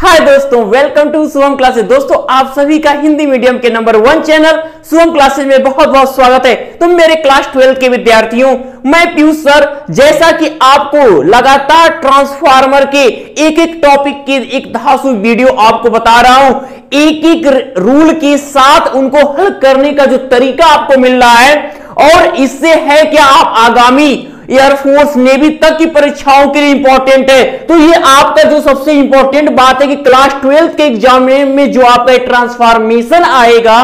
हाय दोस्तों welcome to Suvam classes दोस्तों, आप सभी का हिंदी मीडियम के number one channel Suvam classes में बहुत बहुत स्वागत है। तुम मेरे क्लास ट्वेल्व के विद्यार्थियों, मैं पीयूष सर, जैसा कि आपको लगातार ट्रांसफार्मर के एक एक टॉपिक के एक धासु वीडियो आपको बता रहा हूँ। एक एक रूल के साथ उनको हल करने का जो तरीका आपको मिल रहा है, और इससे है क्या आप आगामी एयरफोर्स नेवी तक की परीक्षाओं के लिए इंपॉर्टेंट है। तो ये आपका जो सबसे इंपॉर्टेंट बात है कि क्लास ट्वेल्थ के एग्ज़ाम में जो आपका ट्रांसफॉर्मेशन आएगा,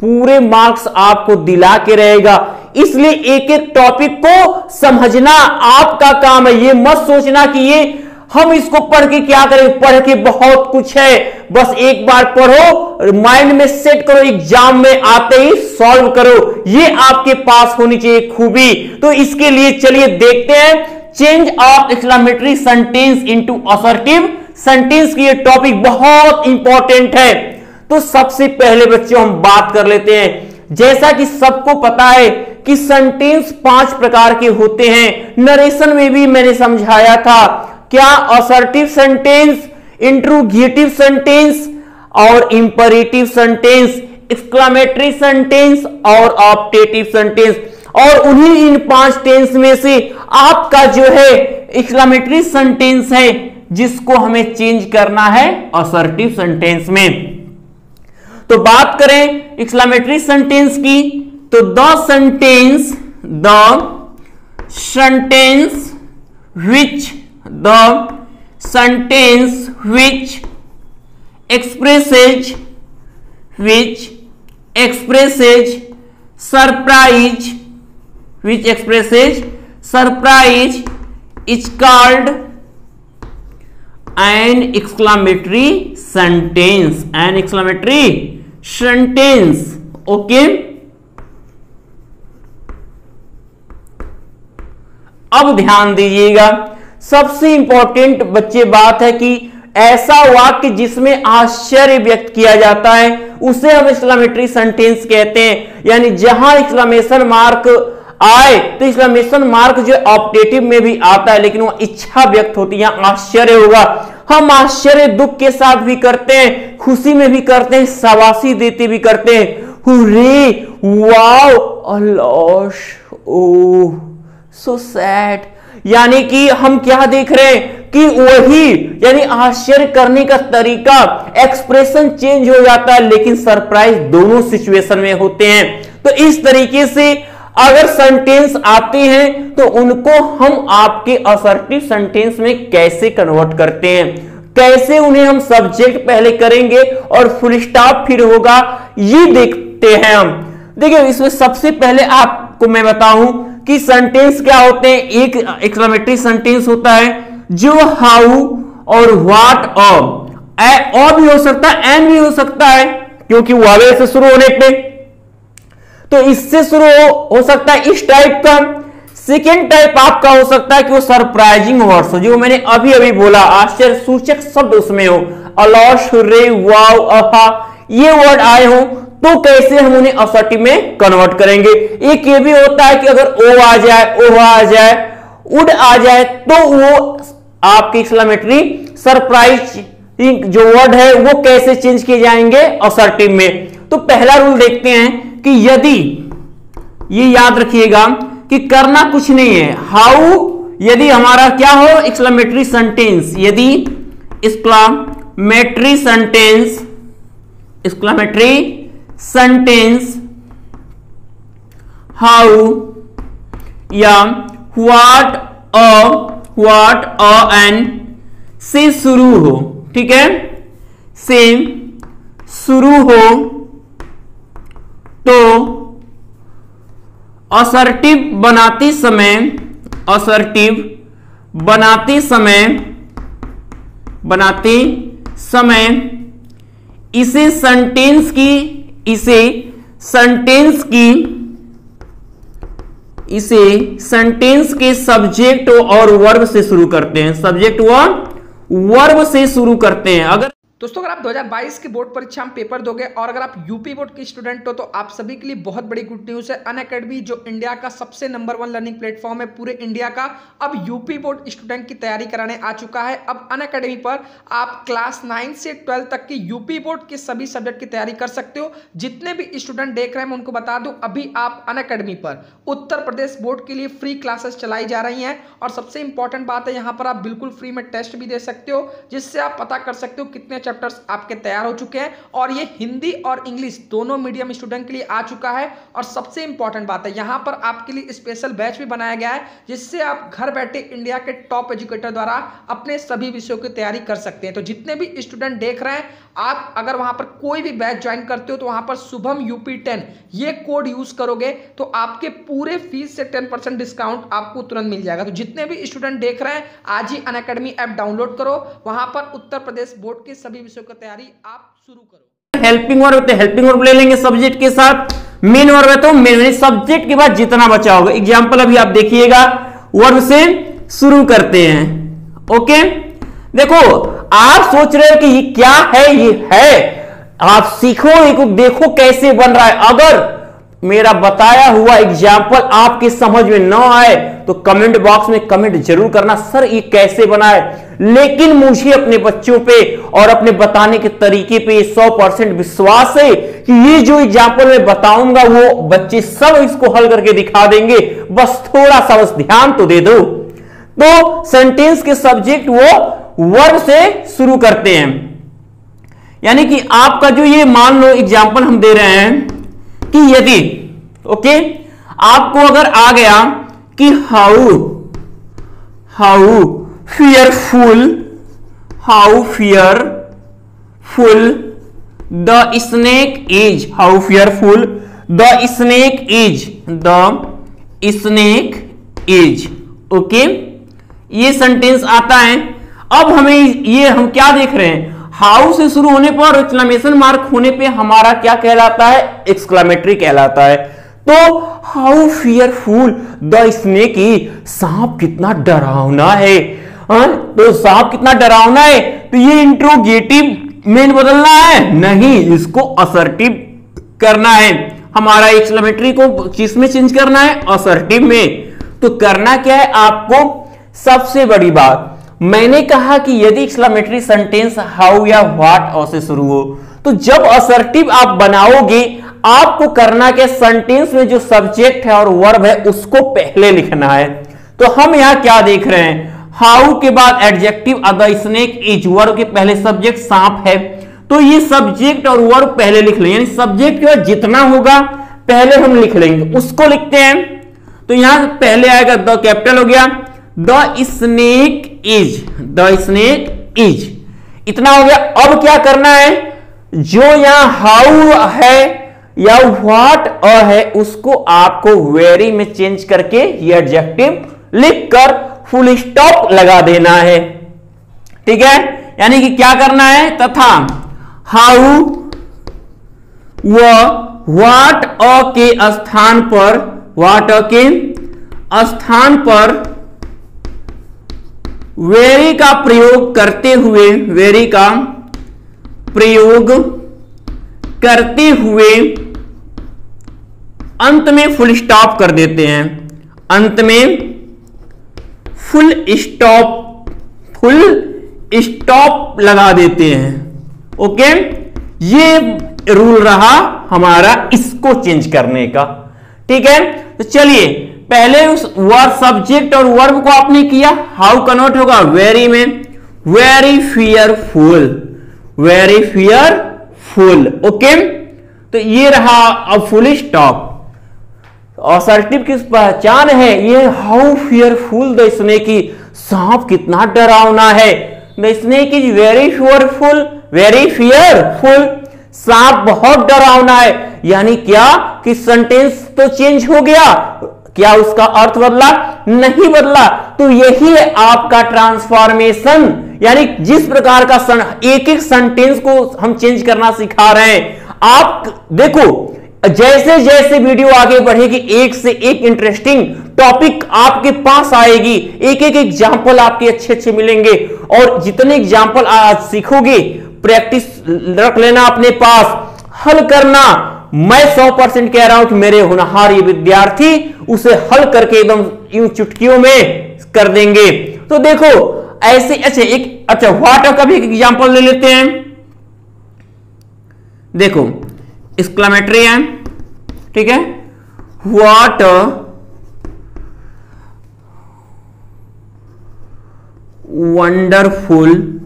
पूरे मार्क्स आपको दिला के रहेगा। इसलिए एक एक टॉपिक को समझना आपका काम है। ये मत सोचना कि ये हम इसको पढ़ के क्या करें? पढ़ के बहुत कुछ है। बस एक बार पढ़ो माइंड में सेट करो एग्ज़ाम में आते ही सॉल्व करो। ये आपके पास होनी चाहिए खूबी। तो इसके लिए चलिए देखते हैं। Change of exclamatory sentence into assertive sentence की ये टॉपिक बहुत इंपॉर्टेंट है। तो सबसे पहले बच्चों, हम बात कर लेते हैं। जैसा कि सबको पता है कि सेंटेंस पाँच प्रकार के होते हैं। नरेशन में भी मैंने समझाया था। क्या असर्टिव सेंटेंस इंट्रोगेटिव सेंटेंस और इंपरेटिव सेंटेंस एक्सक्लामेटरी सेंटेंस और ऑप्टेटिव सेंटेंस और उन्हीं इन पाँच टेंस में से आपका जो है एक्सक्लामेटरी सेंटेंस है, जिसको हमें चेंज करना है असर्टिव सेंटेंस में। तो बात करें एक्सक्लामेटरी सेंटेंस की तो the sentence the sentence which the sentence which expresses which expresses surprise which expresses surprise is called an exclamatory sentence an exclamatory sentence okay अब ध्यान दीजिएगा। सबसे इंपॉर्टेंट बच्चे बात है कि ऐसा वाक्य जिसमें आश्चर्य व्यक्त किया जाता है, उसे हम इस्लामेटरी सेंटेंस कहते हैं। यानी जहाँ इस्लामेशन मार्क आए तो इस्लामेशन मार्क जो ऑप्टेटिव में भी आता है, लेकिन वह इच्छा व्यक्त होती है आश्चर्य होगा। हम आश्चर्य दुख के साथ भी करते हैं, खुशी में भी करते हैं सवासी देते भी करते हैं। Hurray wow alas oh so sad यानी कि हम क्या देख रहे हैं कि वही, यानी आश्चर्य करने का तरीका एक्सप्रेशन चेंज हो जाता है, लेकिन सरप्राइज़ दोनों सिचुएशन में होते हैं। तो इस तरीके से अगर सेंटेंस आते हैं तो उनको हम आपके असर्टिव सेंटेंस में कैसे कन्वर्ट करते हैं? कैसे उन्हें हम सब्जेक्ट पहले करेंगे और फुल स्टॉप फिर होगा, ये देखते हैं हम। देखिए, इसमें सबसे पहले आपको मैं बताऊँ कि सेंटेंस क्या होते हैं? एक एक्सक्लेमेटरी सेंटेंस होता है जो हाउ और व्हाट और भी हो सकता है एंड भी हो सकता है क्योंकि वावे से शुरू होने पे। तो इससे शुरू हो, हो सकता है इस टाइप का। सेकेंड टाइप आपका हो सकता है कि वो सरप्राइजिंग वर्ड्स जो मैंने अभी अभी बोला आश्चर्य सूचक शब्द उसमें हो। अलॉश रे वाव अहा ये वर्ड आए हो तो कैसे हम उन्हें असर्टिव में कन्वर्ट करेंगे? एक ये भी होता है कि अगर ओ आ जाए ओह आ जाए, उड आ जाए तो वो आपकी एक्सलामेटरी सरप्राइज़ जो वर्ड है, वो कैसे चेंज किए जाएँगे असर्टिव में? तो पहला रूल देखते हैं कि यदि, ये याद रखिएगा कि करना कुछ नहीं है। हाउ यदि हमारा क्या हो? एक्सलामेटरी सेंटेंस यदि exclamatory sentence exclamatory sentence how या what a what a an से शुरू हो, ठीक है? से शुरू हो तो असर्टिव बनाते समय असर्टिव बनाते समय बनाते समय, इसे सेंटेंस की इसे सेंटेंस की, इसे सेंटेंस के सब्जेक्ट और वर्ब से शुरू करते हैं। सब्जेक्ट व वर्ब से शुरू करते हैं। अगर दोस्तों, अगर आप 2022 के बोर्ड परीक्षा में पेपर दोगे और अगर आप यूपी बोर्ड के स्टूडेंट हो तो आप सभी के लिए बहुत बड़ी गुड न्यूज़ है। अन अकेडमी जो इंडिया का सबसे नंबर वन लर्निंग प्लेटफॉर्म है, पूरे इंडिया का अब यूपी बोर्ड स्टूडेंट की तैयारी कराने आ चुका है। अब अन अकेडमी पर आप क्लास नाइन से ट्वेल्थ तक की यूपी बोर्ड के सभी सब्जेक्ट की तैयारी कर सकते हो। जितने भी स्टूडेंट देख रहे हैं, मैं उनको बता दूँ, अभी आप अन अकेडमी पर उत्तर प्रदेश बोर्ड के लिए फ्री क्लासेस चलाई जा रही हैं। और सबसे इंपॉर्टेंट बात है, यहाँ पर आप बिल्कुल फ्री में टेस्ट भी दे सकते हो, जिससे आप पता कर सकते हो कितने चैप्टर्स आपके तैयार हो चुके हैं और ये हिंदी और इंग्लिश दोनों मीडियम स्टूडेंट के लिए आ चुका है। और सबसे इंपॉर्टेंट बात है, यहाँ पर आपके लिए स्पेशल बैच भी बनाया गया है, जिससे आप घर बैठे इंडिया के टॉप एजुकेटर द्वारा अपने सभी विषयों की तैयारी कर सकते हैं। तो जितने भी स्टूडेंट देख रहे हैं, आप अगर वहाँ पर कोई भी बैच ज्वाइन करते हो तो वहाँ पर शुभम यूपी टेन ये कोड यूज़ करोगे तो आपके पूरे फ़ीस से टेन डिस्काउंट आपको तुरंत मिल जाएगा। तो जितने भी स्टूडेंट देख रहे हैं, आज ही अन ऐप डाउनलोड करो। वहाँ पर उत्तर प्रदेश बोर्ड के सभी विषयों की तैयारी आप शुरू करो। हेल्पिंग वर्ब होते हेल्पिंग वर्ब ले लेंगे सब्जेक्ट के साथ। मेन वर्ब है तो मेन सब्जेक्ट के बाद जितना बचा होगा। एग्ज़ाम्पल अभी आप देखिएगा, वर्ब से शुरू करते हैं। ओके देखो, आप सोच रहे हो कि ये क्या है, ये है। आप सीखो, एक देखो कैसे बन रहा है। अगर मेरा बताया हुआ एग्ज़ाम्पल आपके समझ में ना आए तो कमेंट बॉक्स में कमेंट ज़रूर करना, सर, ये कैसे बना है? लेकिन मुझे अपने बच्चों पे और अपने बताने के तरीके पे 100 परसेंट विश्वास है कि ये जो एग्ज़ाम्पल मैं बताऊँगा, वो बच्चे सब इसको हल करके दिखा देंगे। बस थोड़ा सा बस ध्यान तो दे दो। तो सेंटेंस के सब्जेक्ट वो वर्ब से शुरू करते हैं। यानी कि आपका जो ये मान लो एग्ज़ाम्पल हम दे रहे हैं कि यदि, ओके, आपको अगर आ गया कि how how fearful how fearful the snake is how fearful the snake is the snake is okay ये सेंटेंस आता है। अब हमें ये हम क्या देख रहे हैं? हाउ से शुरू होने पर एक्सक्लामेशन मार्क होने पे हमारा क्या कहलाता है? एक्सक्लामेटरी कहलाता है। तो हाउ फियरफुल द स्नेक ही सांप कितना डरावना है। हा? तो सांप कितना डरावना है। तो ये इंट्रोगेटिव मेन बदलना है। नहीं, इसको असर्टिव करना है। हमारा एक्सक्लामेटरी को किसमें चेंज करना है? असर्टिव में। तो करना क्या है आपको? सबसे बड़ी बात, मैंने कहा कि यदि एक्सक्लामेटरी सेंटेंस हाउ या व्हाट और से शुरू हो तो जब असर्टिव आप बनाओगे, आपको करना क्या सेंटेंस में जो सब्जेक्ट है और वर्ब है, उसको पहले लिखना है। तो हम यहाँ क्या देख रहे हैं? हाउ के बाद एडजेक्टिव अगर स्नेक इज़ वर्ब के पहले सब्जेक्ट सांप है तो ये सब्जेक्ट और वर्ब पहले लिख लें। यानी सब्जेक्ट के जितना होगा, पहले हम लिख लेंगे। उसको लिखते हैं। तो यहाँ पहले आएगा द कैपिटल हो गया। The snake is the snake is इतना हो गया। अब क्या करना है? जो यहाँ हाउ है या व्हाट अ है, उसको आपको वेरी में चेंज करके ये एडजेक्टिव लिखकर फुल स्टॉप लगा देना है। ठीक है? यानी कि क्या करना है? तथा हाउ व व्हाट अ के स्थान पर वाट अ के स्थान पर वेरी का प्रयोग करते हुए, वेरी का प्रयोग करते हुए अंत में फुल स्टॉप कर देते हैं। अंत में फुल स्टॉप फुल स्टॉप लगा देते हैं। ओके? ये रूल रहा हमारा इसको चेंज करने का। ठीक है? तो चलिए, पहले उस वर्ब सब्जेक्ट और वर्ब को आपने किया। हाउ कन्वर्ट होगा? वेरी में। Very fearful very fearful okay? तो ये रहा अब फुल स्टॉप असर्टिव की पहचान है, ये हाउ फियरफुल द स्नेक की। सांप कितना डरावना है। The snake is very fearful very fearful सांप बहुत डरावना है। यानी क्या? कि सेंटेंस तो चेंज हो गया। क्या उसका अर्थ बदला? नहीं बदला। तो यही है आपका ट्रांसफॉर्मेशन यानी जिस प्रकार का एक एक सेंटेंस को हम चेंज करना सिखा रहे हैं। आप देखो जैसे जैसे वीडियो आगे बढ़ेगी, एक से एक इंटरेस्टिंग टॉपिक आपके पास आएगी। एक एक एग्ज़ाम्पल आपके अच्छे अच्छे मिलेंगे। और जितने एग्ज़ाम्पल आज सीखोगे प्रैक्टिस रख लेना अपने पास। हल करना। मैं सौ परसेंट कह रहा हूँ कि मेरे होनहार ये विद्यार्थी उसे हल करके एकदम यूँ चुटकियों में कर देंगे। तो देखो, ऐसे अच्छा एक अच्छा वाटर का भी एक एग्जांपल ले लेते हैं। देखो एक्सक्लामेटरी है। ठीक है? What a wonderful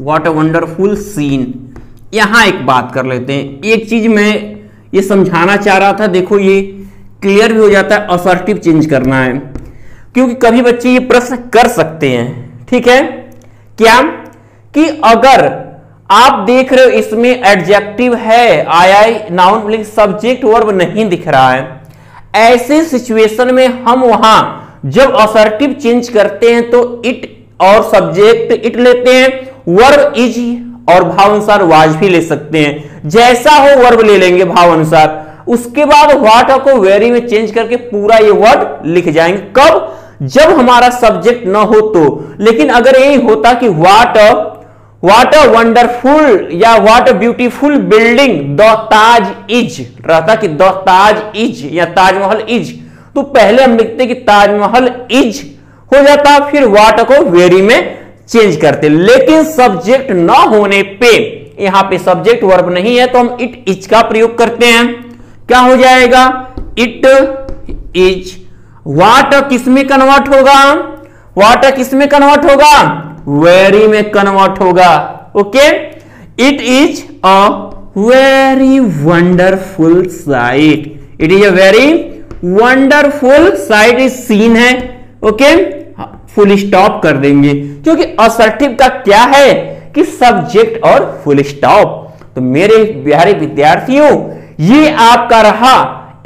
what a wonderful scene यहाँ एक बात कर लेते हैं। एक चीज़ मैं ये समझाना चाह रहा था। देखो ये क्लियर भी हो जाता है असर्टिव चेंज करना है। क्योंकि कभी बच्चे ये प्रश्न कर सकते हैं। ठीक है? क्या? कि अगर आप देख रहे हो इसमें एडजेक्टिव है I I noun subject verb नहीं दिख रहा है। ऐसे सिचुएशन में हम वहाँ जब असर्टिव चेंज करते हैं तो इट और सब्जेक्ट इट लेते हैं वर्ब इज़ और भाव अनुसार वाज भी ले सकते हैं। जैसा हो वर्ब ले लेंगे भाव अनुसार उसके बाद वाट को वेरी में चेंज करके पूरा ये वर्ड लिख जाएँगे। कब? जब हमारा सब्जेक्ट ना हो तो। लेकिन अगर यही होता कि वाट वाट अ वंडरफुल या what a beautiful building the Taj is रहता कि द ताज इज़ या ताजमहल इज़ तो पहले हम लिखते कि ताजमहल इज़ हो जाता, फिर वाट को वेरी में चेंज करते लेकिन सब्जेक्ट ना होने पे, यहाँ पे सब्जेक्ट वर्ब नहीं है तो हम इट इज़ का प्रयोग करते हैं। क्या हो जाएगा? इट इज़ वाट किसमें कन्वर्ट होगा? वाट किसमें कन्वर्ट होगा? वेरी में कन्वर्ट होगा, okay? It is a very wonderful sight it is a very wonderful sight is scene है, ओके? फुल स्टॉप कर देंगे। क्योंकि असर्टिव का क्या है कि सब्जेक्ट और फुल स्टॉप तो मेरे प्यारे विद्यार्थियों, ये आपका रहा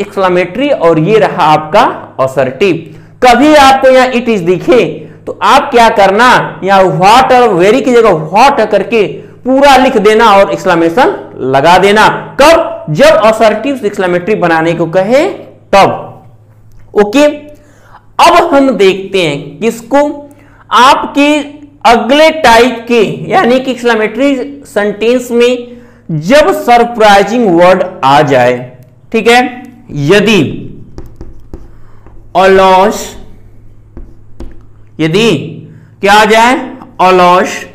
एक्सलामेटरी और ये रहा आपका असर्टिव कभी आपको यहाँ इट इज़ दिखे तो आप क्या करना, यहाँ व्हाट और वेरी की जगह व्हाट करके पूरा लिख देना और एक्सलामेशन लगा देना। कब? जब असर्टिव एक्सलामेटरी बनाने को कहे, तब। ओके अब हम देखते हैं किसको? आपके अगले टाइप के, यानी कि एक्सलामेटरी सेंटेंस में जब सरप्राइजिंग वर्ड आ जाए, ठीक है? यदि अलॉश यदि क्या आ जाए? अलॉश।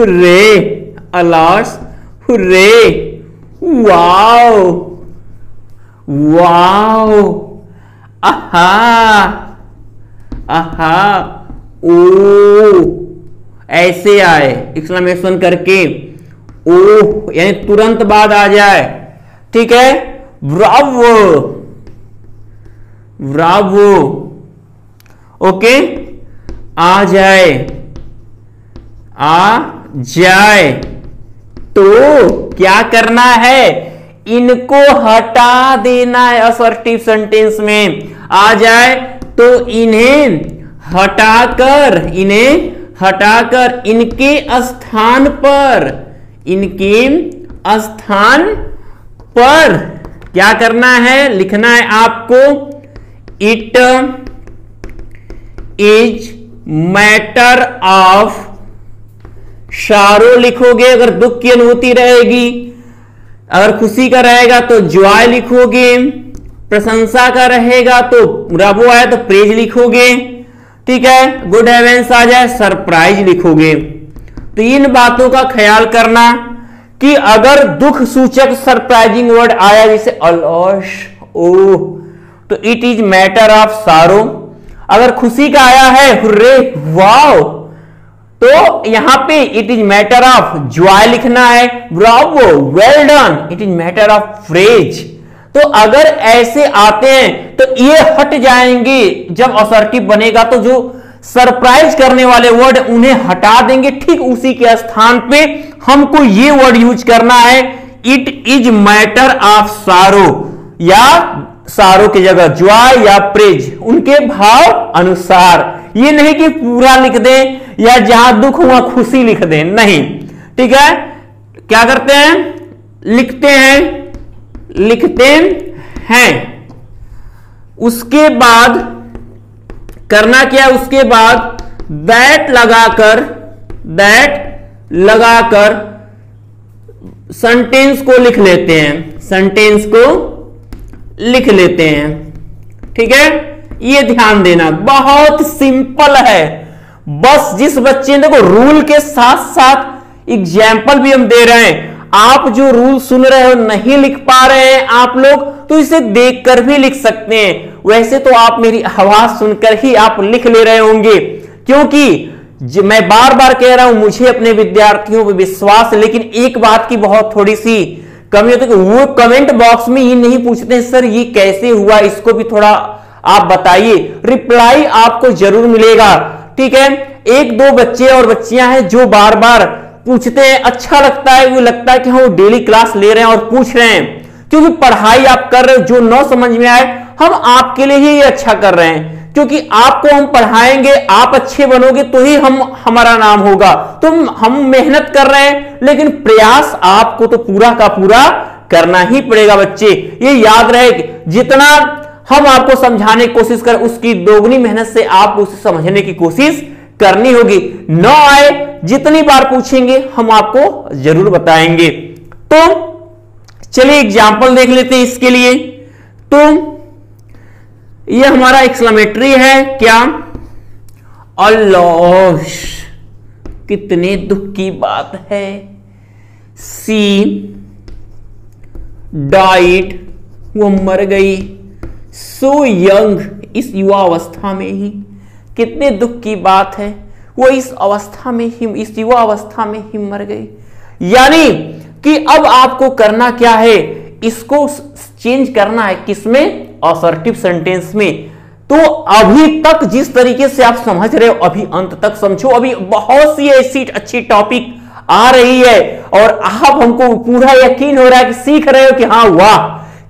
रे अलॉश। रे वाओ। वाओ। आहा आहा ओ। ऐसे आए। एक्सक्लेमेशन करके। ओ। यानी तुरंत बाद आ जाए। ठीक है? ब्रावो। ब्रावो। ओके? आ जाए। आ जाए। तो क्या करना है? इनको हटा देना है असर्टिव सेंटेंस में। आ जाए तो इन्हें हटाकर इन्हें हटाकर इनके स्थान पर, इनके स्थान पर क्या करना है? लिखना है आपको it is matter of sorrow लिखोगे, अगर दुख की अनुभूति रहेगी, अगर खुशी का रहेगा तो ज्वाय लिखोगे, प्रशंसा का रहेगा तो रबो आए तो प्रेज लिखोगे, ठीक है? गुड एवेंस आ जाए सरप्राइज़ लिखोगे। तो इन बातों का ख्याल करना कि अगर दुख सूचक सरप्राइजिंग वर्ड आया जैसे अलौश ओ तो इट इज़ मैटर ऑफ़ सारो अगर खुशी का आया है, हुर्रे, वाओ। तो यहाँ पे it is matter of joy लिखना है। Bravo well done it is matter of praise तो अगर ऐसे आते हैं तो ये हट जाएँगे। जब असर्टिव बनेगा तो जो सरप्राइज़ करने वाले वर्ड उन्हें हटा देंगे। ठीक उसी के स्थान पे हमको ये वर्ड यूज़ करना है। इट इज़ मैटर ऑफ़ सारो या सारो की जगह ज्वाय या प्रेज, उनके भाव अनुसार। ये नहीं कि पूरा लिख दें या जहाँ दुख हुआ खुशी लिख दें, नहीं। ठीक है? क्या करते हैं? लिखते हैं लिखते हैं। उसके बाद, करना क्या उसके बाद? दैट लगाकर दैट लगाकर सेंटेंस को लिख लेते हैं। सेंटेंस को लिख लेते हैं। ठीक है? ये ध्यान देना। बहुत सिंपल है। बस जिस बच्चे ने देखो रूल के साथ साथ एग्ज़ाम्पल भी हम दे रहे हैं। आप जो रूल सुन रहे हो, नहीं लिख पा रहे हैं आप लोग तो इसे देखकर भी लिख सकते हैं। वैसे तो आप मेरी आवाज़ सुनकर ही आप लिख ले रहे होंगे। क्योंकि मैं बार बार कह रहा हूँ, मुझे अपने विद्यार्थियों पर विश्वास लेकिन एक बात की बहुत थोड़ी सी कमी होती है वो कमेंट बॉक्स में ये नहीं पूछते हैं, सर, ये कैसे हुआ? इसको भी थोड़ा आप बताइए। रिप्लाई आपको ज़रूर मिलेगा। ठीक है? एक दो बच्चे और बच्चियाँ हैं जो बार बार पूछते हैं अच्छा लगता है? वो लगता है कि हम डेली क्लास ले रहे हैं और पूछ रहे हैं। क्योंकि पढ़ाई आप कर रहे हो, जो न समझ में आए, हम आपके लिए ही अच्छा कर रहे हैं। क्योंकि आपको हम पढ़ाएँगे, आप अच्छे बनोगे तो ही हम, हमारा नाम होगा। तो हम मेहनत कर रहे हैं, लेकिन प्रयास आपको तो पूरा का पूरा करना ही पड़ेगा बच्चे। ये याद रहे जितना हम आपको समझाने की कोशिश करें, उसकी दोगुनी मेहनत से आप उसे समझने की कोशिश करनी होगी। न आए, जितनी बार पूछेंगे, हम आपको ज़रूर बताएँगे। तो चलिए एग्ज़ाम्पल देख लेते हैं इसके लिए। तो ये हमारा एक्सलामेट्री है, क्या? अल्लाह, कितने दुख की बात है। सी डाइट वो मर गई। सो यंग इस युवा अवस्था में ही। कितने दुख की बात है, वो इस अवस्था में ही, इस युवा अवस्था में ही मर गई। यानी कि अब आपको करना क्या है, इसको चेंज करना है किसमें? असर्टिव सेंटेंस में। तो अभी तक जिस तरीके से आप समझ रहे हो, अभी अंत तक समझो, अभी बहुत सी ऐसी अच्छी टॉपिक आ रही है और आप हमको पूरा यकीन हो रहा है कि सीख रहे हो कि हाँ वाह,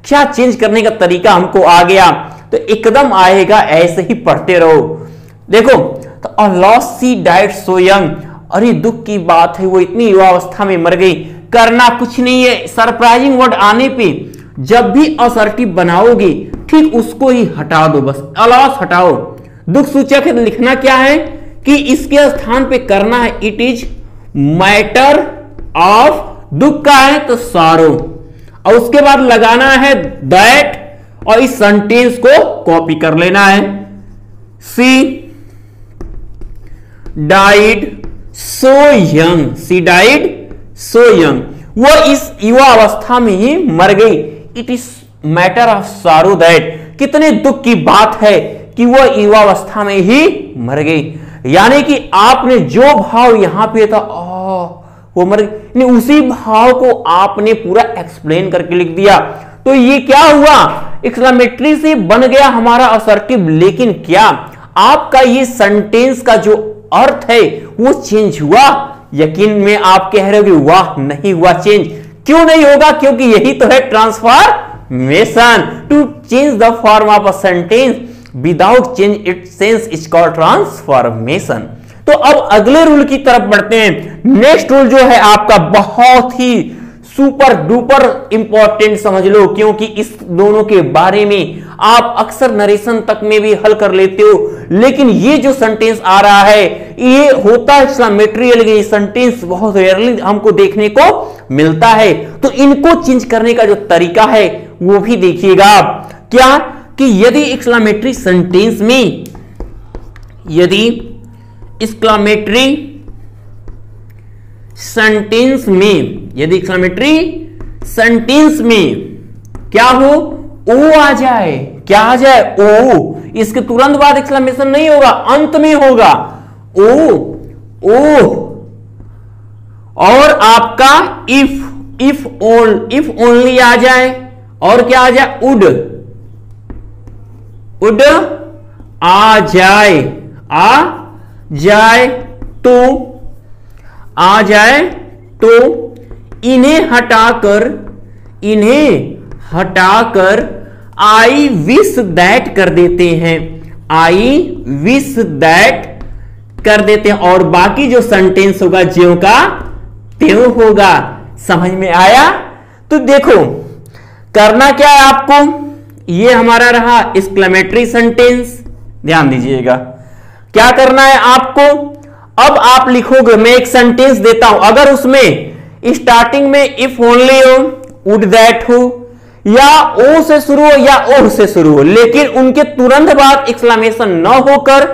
क्या चेंज करने का तरीका हमको आ गया। तो एकदम आएगा, ऐसे ही पढ़ते रहो। देखो तो alas she died so young अरे, दुख की बात है, वो इतनी युवावस्था में मर गई। करना कुछ नहीं है। सरप्राइजिंग वर्ड आने पे। जब भी असर्टिव बनाओगे, ठीक उसको ही हटा दो बस। अलॉस हटाओ। दुख सूचक लिखना क्या है कि इसके स्थान पे करना है इट इज़ मैटर ऑफ़ दुख का है तो सारो। और उसके बाद लगाना है दैट और इस सेंटेंस को कॉपी कर लेना है। She died so young. She died so young. वो इस युवा अवस्था में ही मर गई। It is matter of sorrow that कितने दुख की बात है कि वह युवावस्था में ही मर गई। यानी कि आपने जो भाव यहाँ पे था ओ, वो मर गई। उसी भाव को आपने पूरा एक्सप्लेन करके लिख दिया। तो ये क्या हुआ? एक्सलामेट्री से बन गया हमारा असर्टिव लेकिन क्या आपका ये सेंटेंस का जो अर्थ है वो चेंज हुआ? यकीन में आप कह रहे हो वाह नहीं हुआ चेंज क्यों नहीं होगा? क्योंकि यही तो है transformation to change the form of a sentence without change it sense is called transformation तो अब अगले रूल की तरफ़ बढ़ते हैं। नेक्स्ट रूल जो है आपका बहुत ही सुपर डुपर इंपॉर्टेंट समझ लो, क्योंकि इस दोनों के बारे में आप अक्सर नरेशन तक में भी हल कर लेते हो। लेकिन ये जो सेंटेंस आ रहा है, ये होता है मेटेरियल सेंटेंस बहुत रेयरली हमको देखने को मिलता है तो इनको चेंज करने का जो तरीका है, वो भी देखिएगा। आप क्या? कि यदि एक्सलामेट्री सेंटेंस में, यदि एक्सक्लामेटरी सेंटेंस में, यदि एक्सक्लामेटरी सेंटेंस में क्या हो? ओ आ जाए। क्या आ जाए? ओ इसके तुरंत बाद एक्सक्लामेशन नहीं होगा, अंत में होगा। ओ ओ और आपका if if on if only आ जाए। और क्या आ जाए? उड। उड आ जाए। आ जाए तो आ जाए तो इन्हें हटाकर इन्हें हटाकर आई विश दैट कर देते हैं। आई विश दैट कर देते हैं। और बाकी जो सेंटेंस होगा, ज्यो का त्यों होगा। समझ में आया? तो देखो, करना क्या है आपको? ये हमारा रहा एक्सक्लेमेटरी सेंटेंस ध्यान दीजिएगा। क्या करना है आपको? अब आप लिखोगे, मैं एक सेंटेंस देता हूँ। अगर उसमें स्टार्टिंग में इफ़ ओनली हो वुड दैट हो, या ओ से शुरू हो, या ओ से शुरू हो, लेकिन उनके तुरंत बाद एक्सक्लामेशन न होकर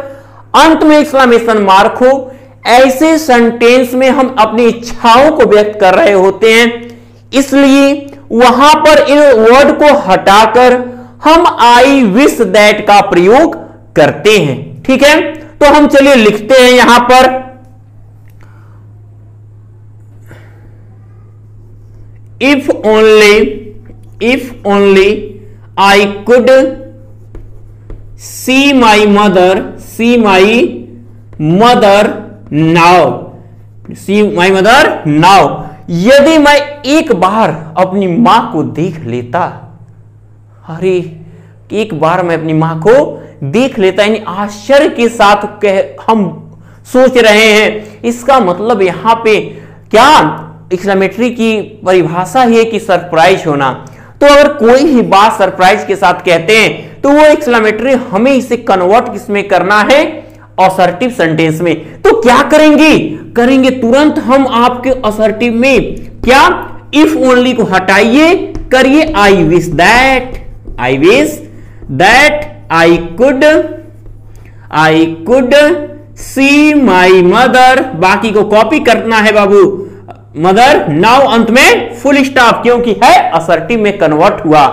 अंत में एक्सक्लामेशन मार्क हो ऐसे सेंटेंस में हम अपनी इच्छाओं को व्यक्त कर रहे होते हैं। इसलिए वहाँ पर इन वर्ड को हटाकर हम आई विश दैट का प्रयोग करते हैं। ठीक है? तो हम चलिए लिखते हैं यहाँ पर। If only if only I could see my mother see my mother now see my mother now यदि मैं एक बार अपनी माँ को देख लेता, अरे, एक बार मैं अपनी माँ को देख लेता, यानी आश्चर्य के साथ कह, हम सोच रहे हैं। इसका मतलब यहाँ पे क्या? एक्सलामेट्री की परिभाषा है कि सरप्राइज़ होना। तो अगर कोई ही बात सरप्राइज़ के साथ कहते हैं तो वो एक्सलामेट्री हमें इसे कन्वर्ट किसमें करना है? असर्टिव सेंटेंस में। तो क्या करेंगे? करेंगे तुरंत हम आपके असर्टिव में। क्या? इफ़ ओनली को हटाइए, करिए I wish that I wish that I could I could see my mother बाकी को कॉपी करना है बाबू। मदर नाउ अंत में फुल स्टॉप क्योंकि है असर्टिव में कन्वर्ट हुआ।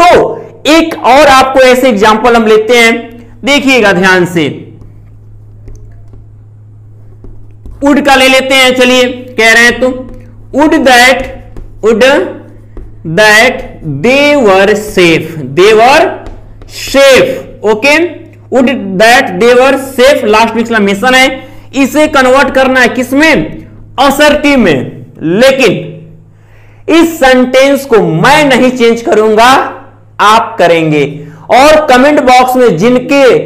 तो एक और आपको ऐसे एग्जांपल हम लेते हैं। देखिएगा ध्यान से। उड का ले लेते हैं, चलिए, कह रहे हैं तुम। Would that would that they were safe. They were safe, okay? Would that they were safe last में है। इसे कन्वर्ट करना है किसमें? असर्टिव में। लेकिन, इस सेंटेंस को मैं नहीं चेंज करूँगा, आप करेंगे। और कमेंट बॉक्स में जिनके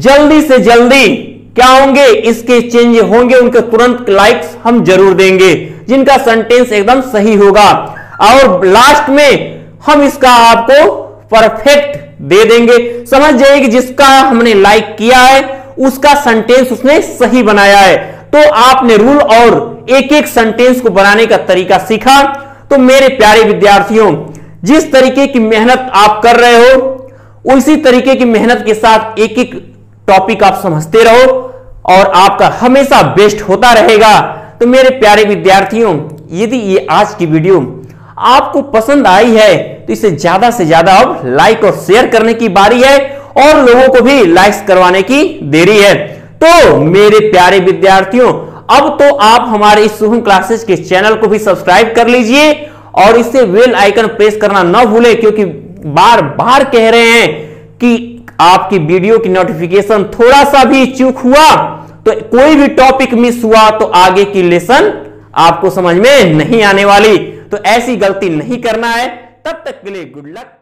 जल्दी से जल्दी क्या होंगे? इसके चेंज होंगे, उनके तुरंत लाइक्स हम ज़रूर देंगे, जिनका सेंटेंस एकदम सही होगा। और लास्ट में हम इसका आपको परफेक्ट दे देंगे। समझ जाइए कि जिसका हमने लाइक किया है, उसका सेंटेंस उसने सही बनाया है। तो आपने रूल और एक एक सेंटेंस को बनाने का तरीका सीखा। तो मेरे प्यारे विद्यार्थियों, जिस तरीके की मेहनत आप कर रहे हो, उसी तरीके की मेहनत के साथ एक एक टॉपिक आप समझते रहो और आपका हमेशा बेस्ट होता रहेगा। तो मेरे प्यारे विद्यार्थियों, यदि ये आज की वीडियो आपको पसंद आई है तो इसे ज़्यादा से ज़्यादा अब लाइक और शेयर करने की बारी है और लोगों को भी लाइक्स करवाने की देरी है। तो मेरे प्यारे विद्यार्थियों, अब तो आप हमारे इस शुभम क्लासेस के चैनल को भी सब्सक्राइब कर लीजिए और इसे वेल आइकन प्रेस करना न भूले, क्योंकि बार बार कह रहे हैं कि आपकी वीडियो की नोटिफिकेशन थोड़ा सा भी चूक हुआ तो कोई भी टॉपिक मिस हुआ तो आगे की लेसन आपको समझ में नहीं आने वाली। तो ऐसी गलती नहीं करना है। तब तक के लिए गुड लक